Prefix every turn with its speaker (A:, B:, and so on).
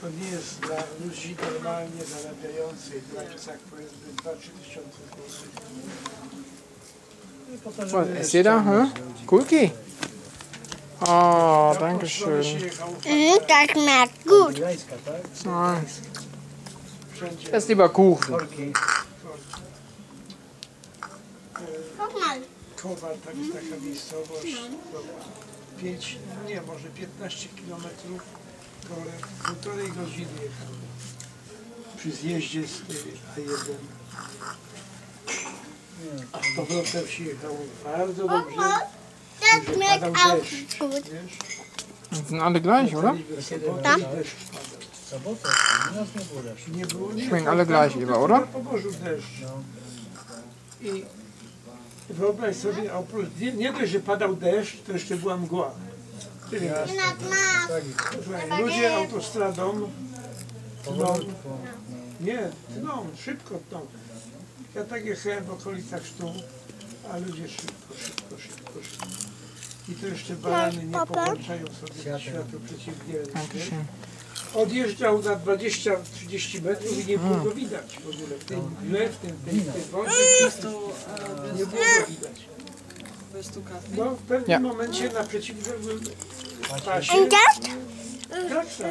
A: To nie jest dla ludzi normalnie zarabiających, dla tak powiedzmy 2-3 tysiące złotych.
B: Was ist jeder? Hm? Kulki? Oh, danke schön.
C: Mhm, tak ma gut.
B: Nein, das ist lieber Kuchen.
D: Korki.
A: E,
C: Pomal.
A: Kowal, tam jest taka miejscowość, to 5, nie, może 15 kilometrów, ale półtorej godziny jechałem przy zjeździe z tej A1. A z powrotem się jechało bardzo dobrze,
C: ma
A: padał deszcz, wiesz?
B: Gleich, oder?
A: W sobotę
C: Tam?
D: nas nie było deszczu.
A: Nie było, nie, tam
B: gleich,
A: był
B: Ewa, oder?
A: Na Pomorzu deszcz.
D: No.
A: I wyobraź sobie, oprócz, nie, nie dość, że padał deszcz, to jeszcze była mgła. Słuchaj, ludzie autostradą tną, nie, tną, szybko tną. Ja tak jechałem w okolicach Sztu, a ludzie szybko, szybko, szybko, szybko. I to jeszcze barany nie połączają sobie
D: Światło.
A: światło przeciwdzielne. Odjeżdżał na 20-30 metrów i nie było go widać w ogóle. W tej mgle, w tym, tej, tej wodzie,
E: Tu e,
A: nie było. No, w pewnym
B: Nie.
A: momencie na pasie
C: Idziesz?
A: kraksa.